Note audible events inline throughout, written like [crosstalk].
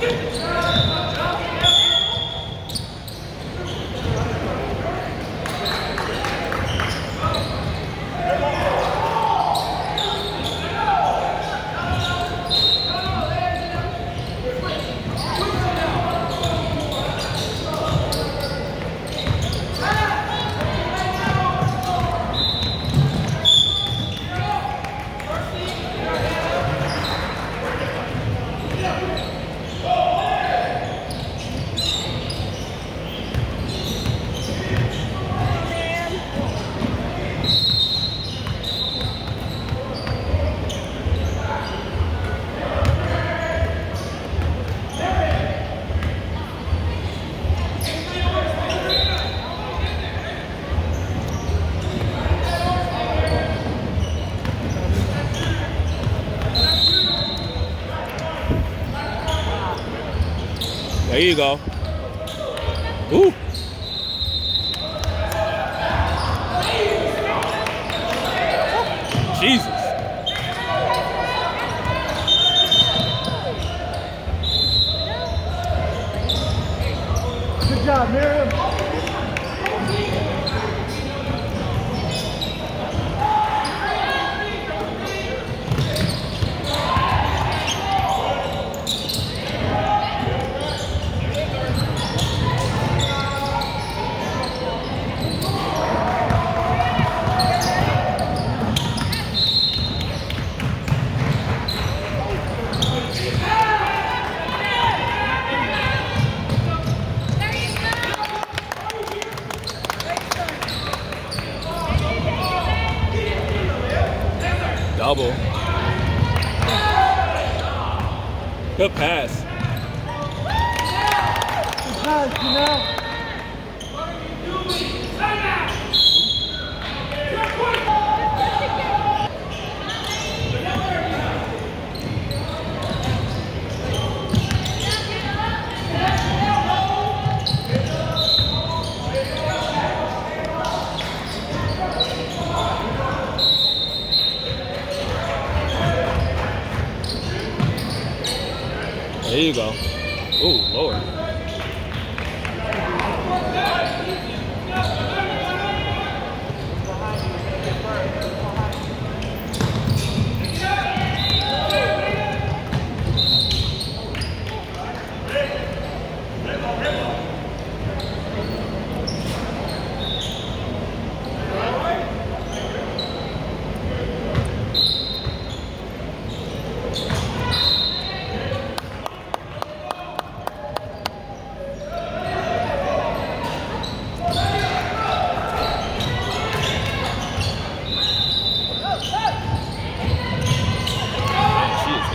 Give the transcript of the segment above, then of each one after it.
There you go. Ooh.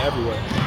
Everywhere.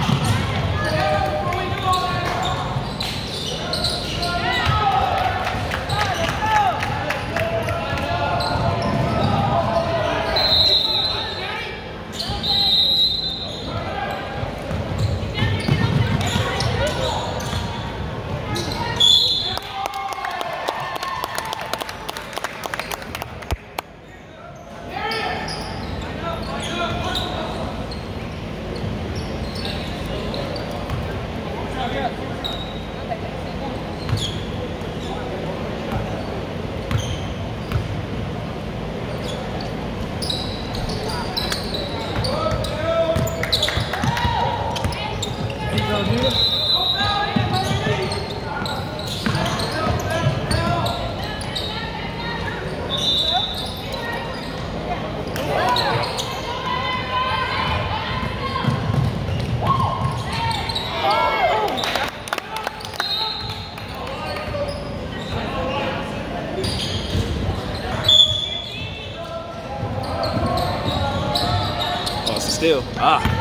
Ah. Ah.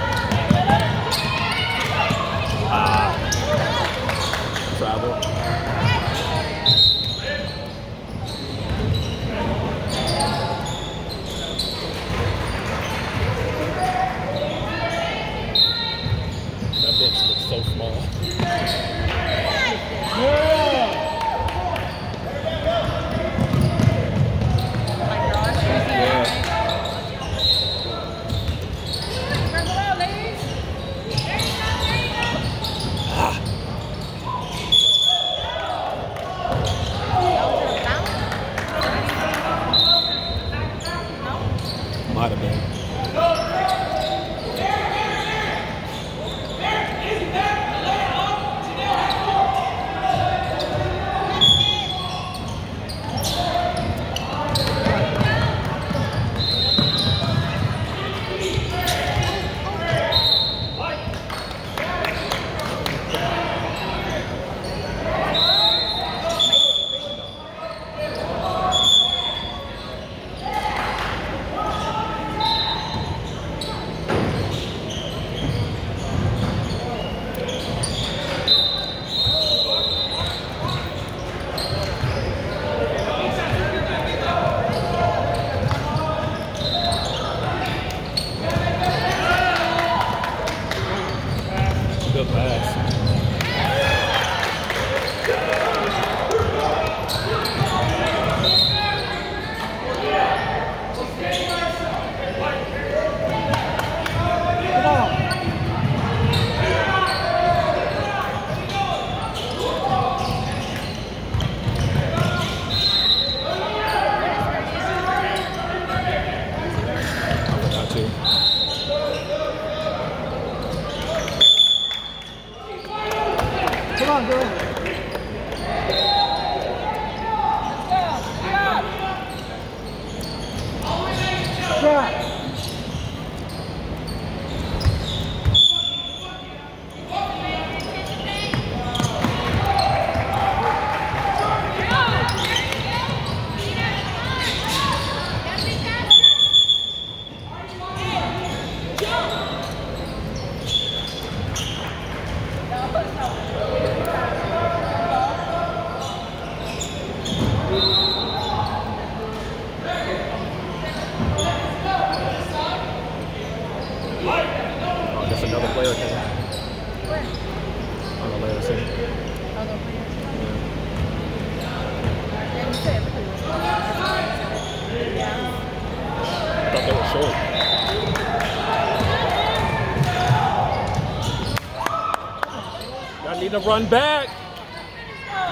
To run back.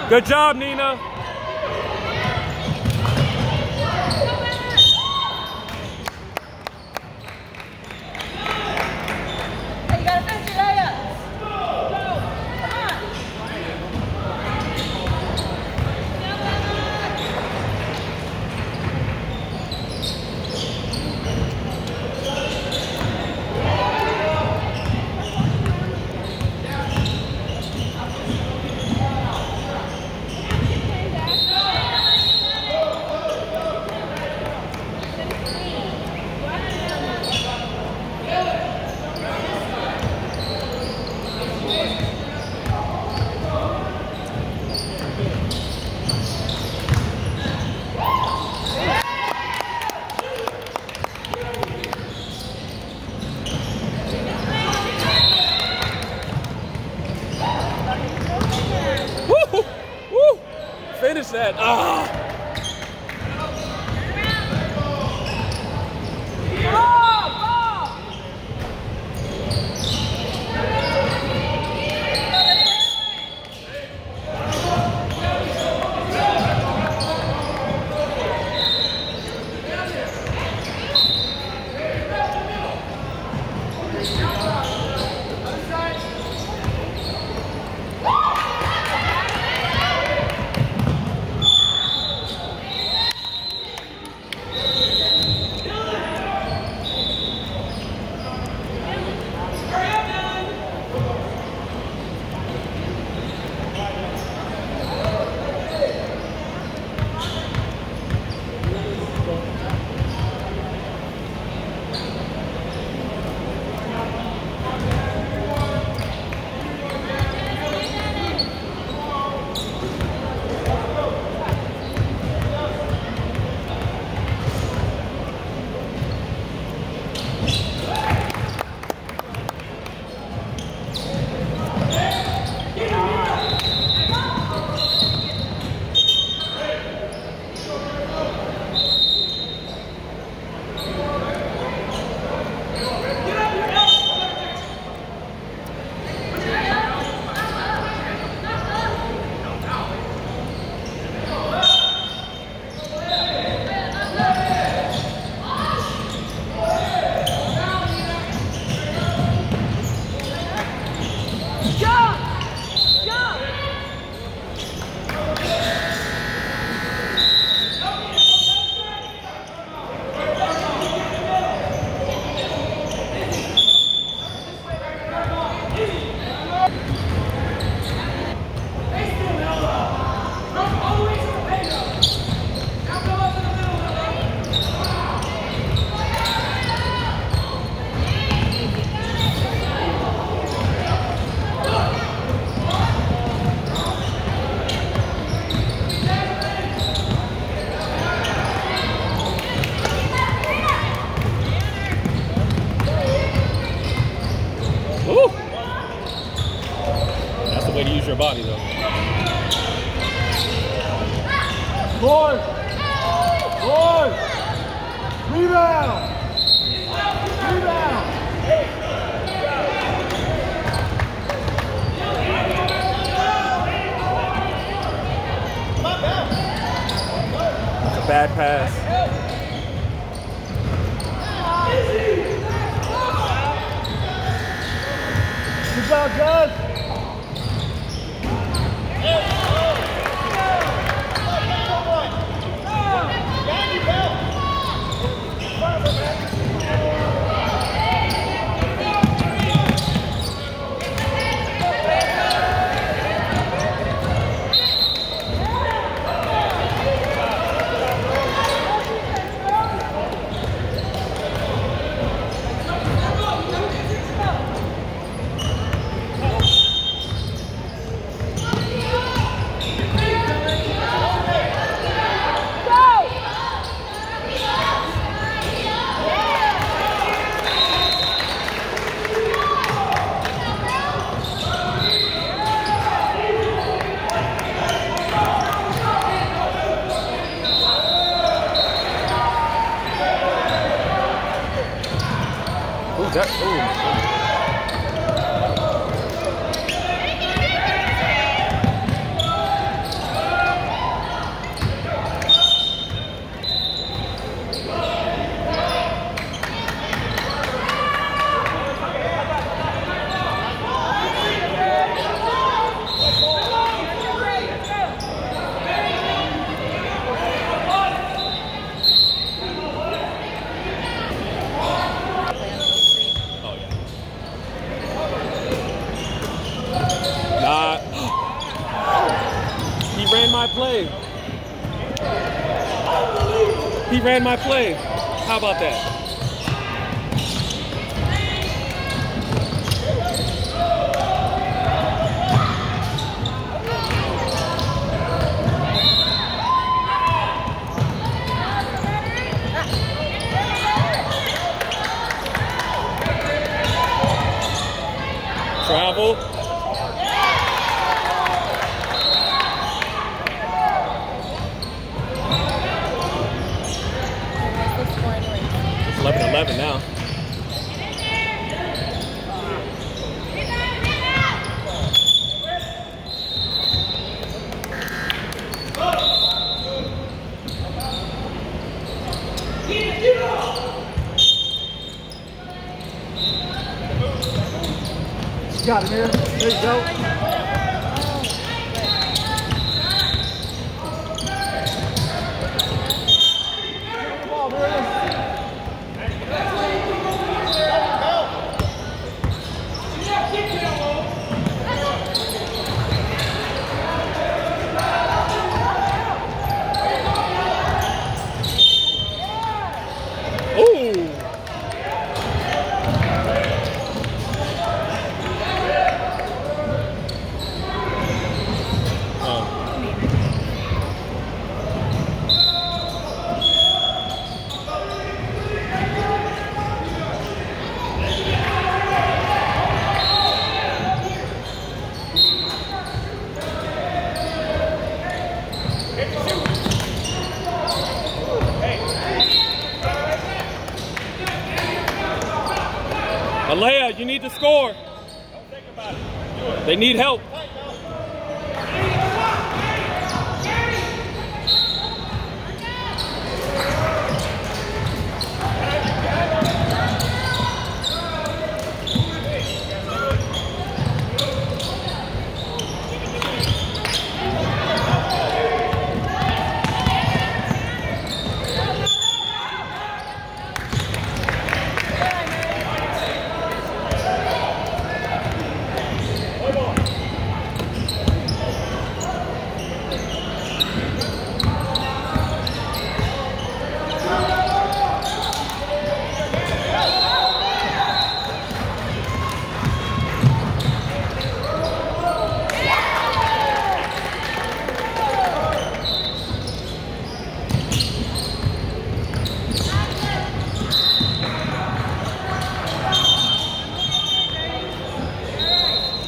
Good job, Nina. Finish that. Ah! Ran my play. How about that? Travel. Got him here. There you go. Alea, you need to score. They need help.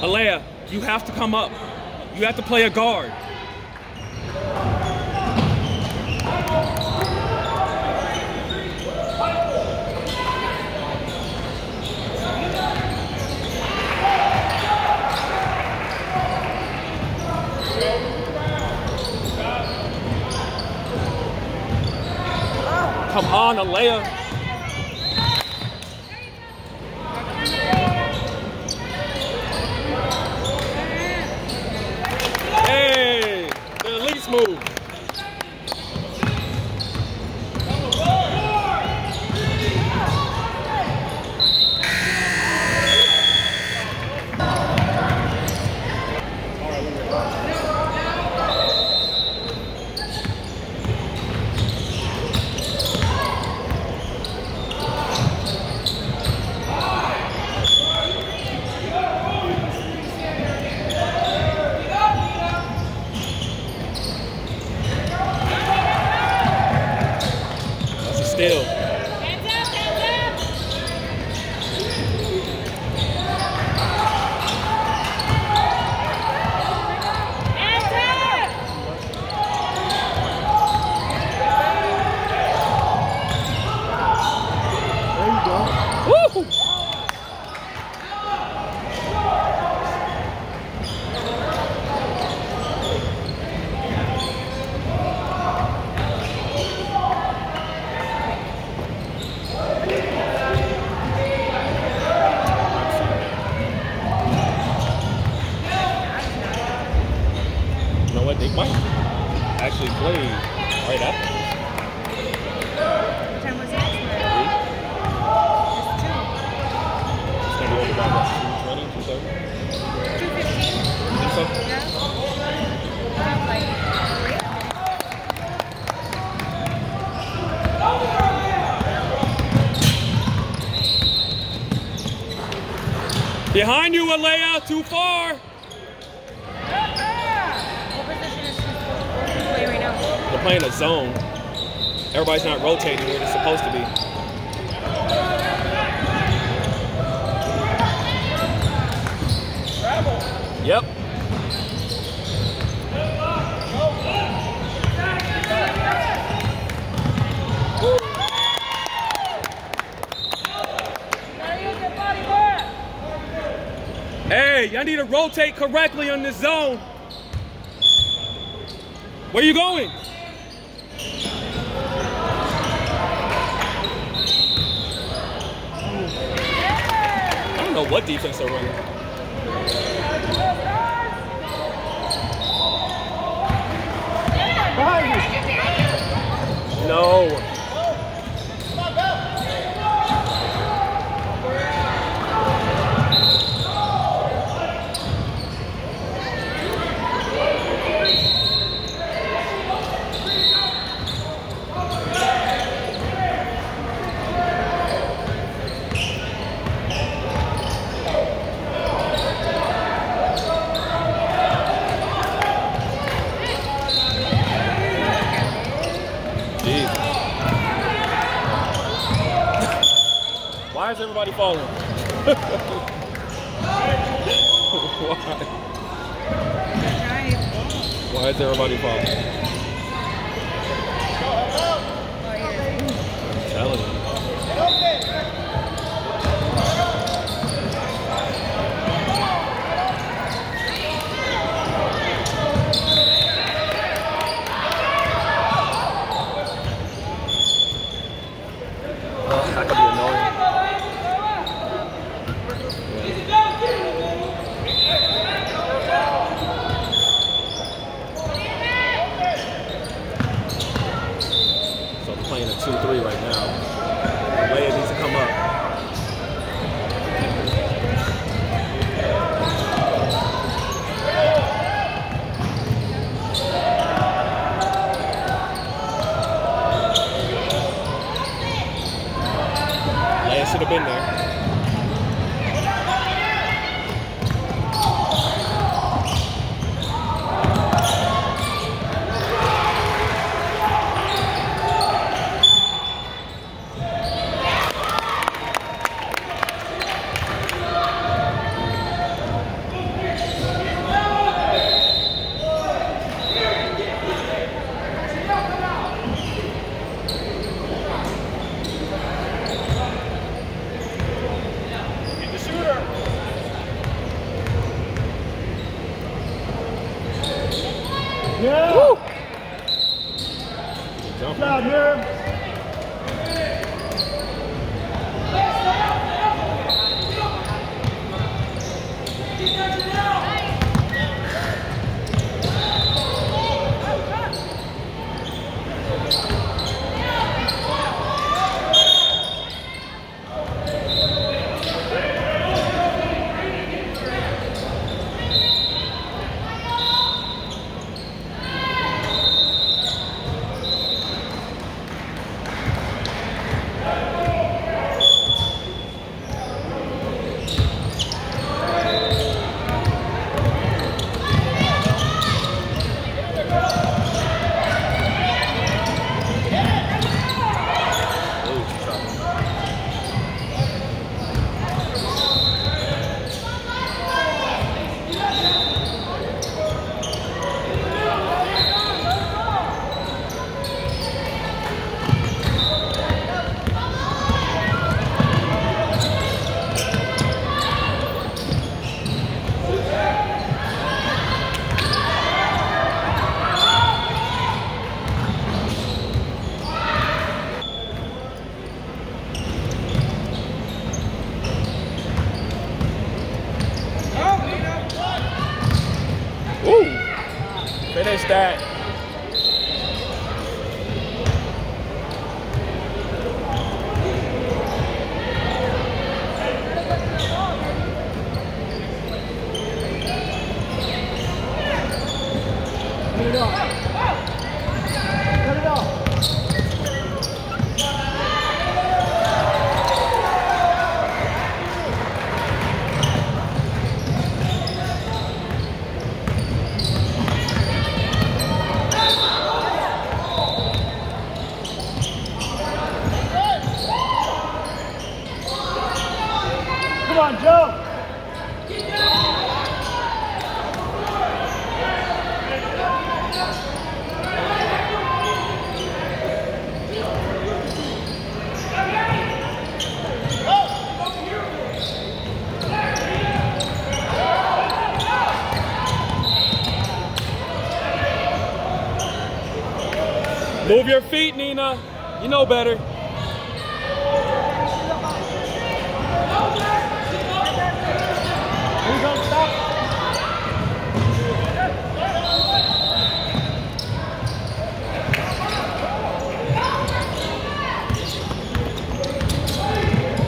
Alea, you have to come up. You have to play a guard. Come on, Alea. Hey, the least move. That's a steal. Hands up, hands up. Hands up. There you go. Woo! You know what? They might actually play right after. What time was it? It's gonna be over by what, 220, 230? Two fifteen. You think so? Yeah. Like Behind you, Alea. Too far. What position is she supposed to play right now? They're playing a zone. Everybody's not rotating where they're supposed to be. Yep. Gotta use your body work. Hey, y'all need to rotate correctly on this zone. Where you going? I don't know what defense they're running. No. Jump. Your feet, Nina. You know better.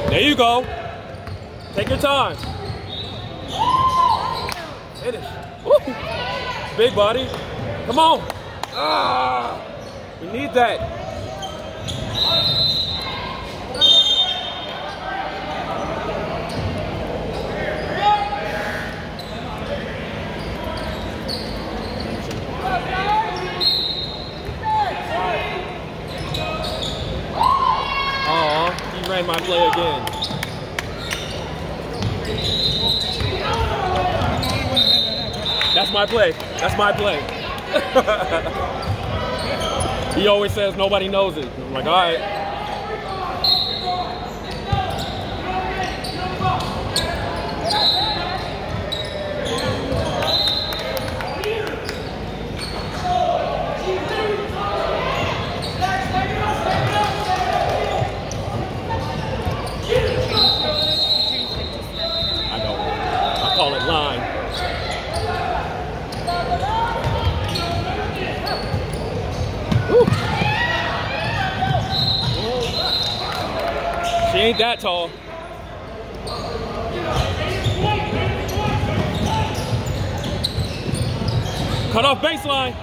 There you go. Take your time. Finish. Big body. Come on. Ah, we need that. My play again. That's my play. That's my play. [laughs] he always says nobody knows it. I'm like, all right. That tall. Cut off baseline.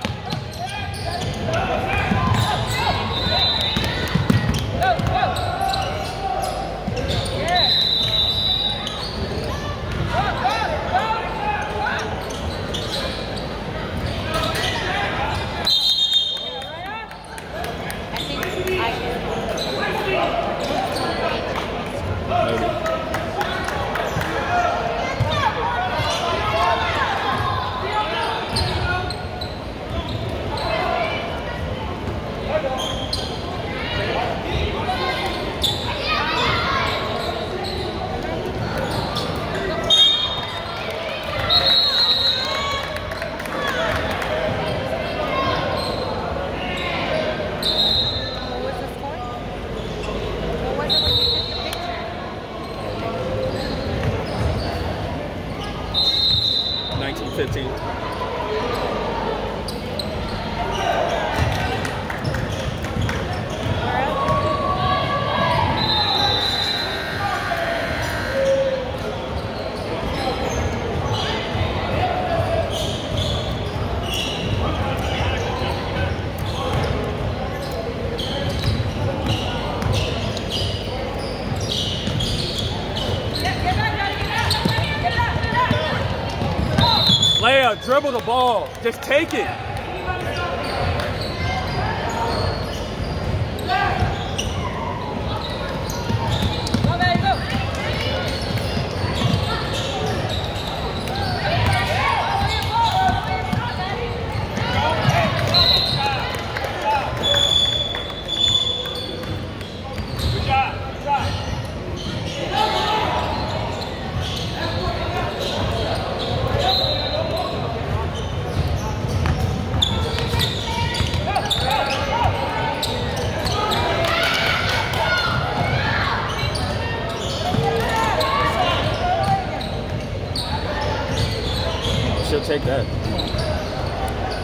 Dribble the ball. Just take it.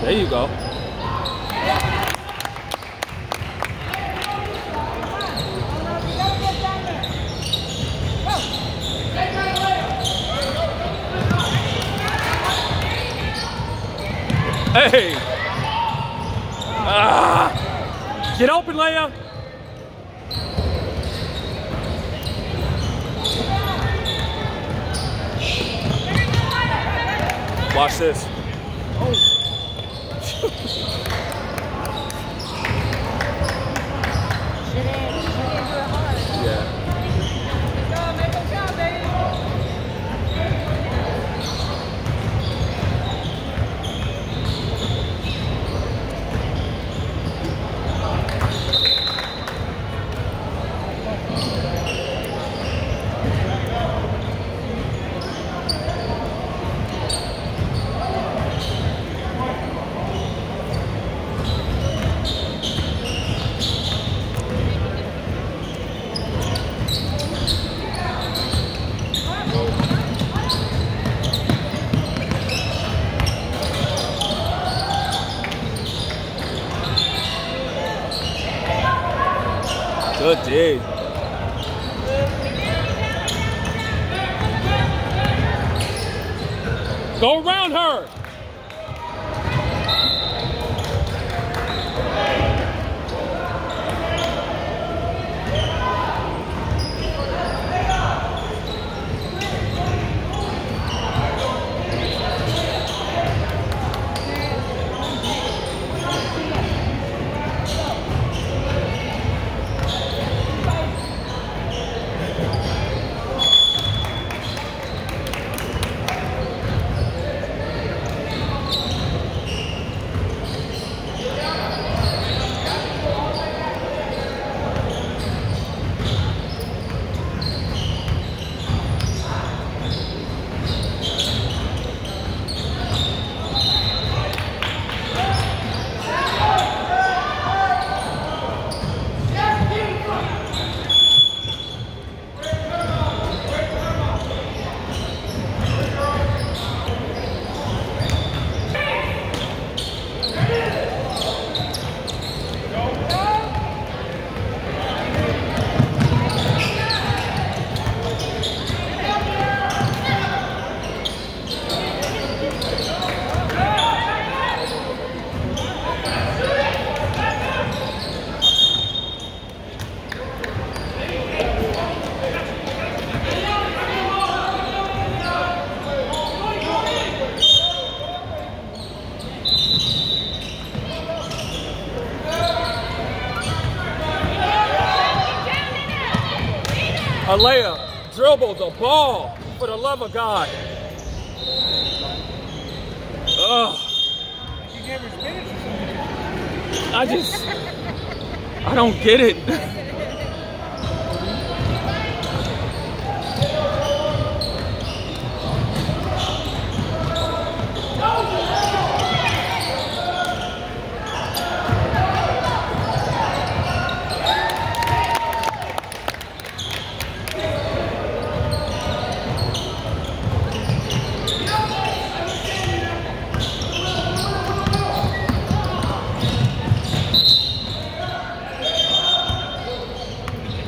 There you go. Hey! Ah! Get open, Leia! Watch this. Alea, dribble the ball for the love of God. Ugh. You gave her spinach or something. I just, I don't get it. [laughs]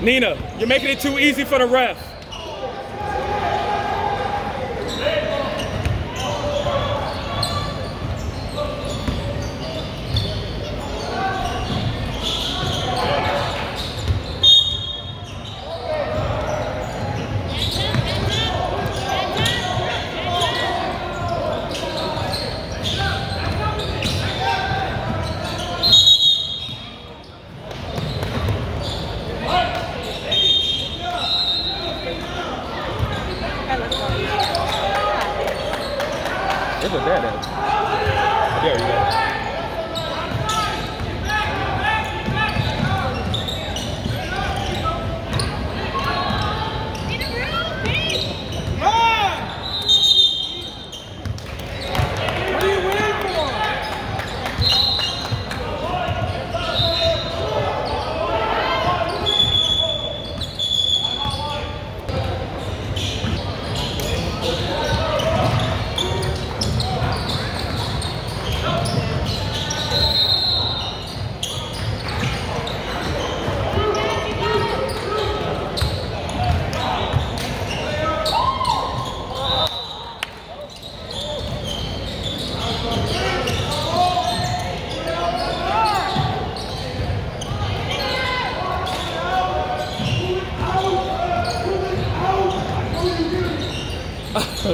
Nina, you're making it too easy for the ref.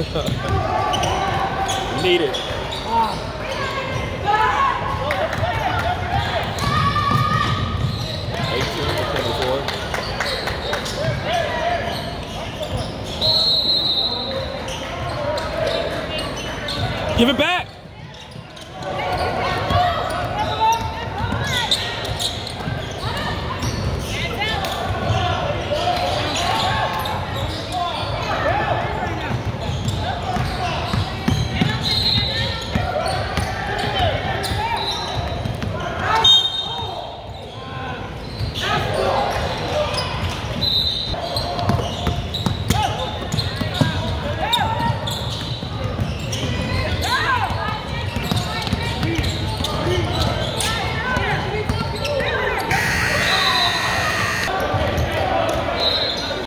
[laughs] Need it. Give it back.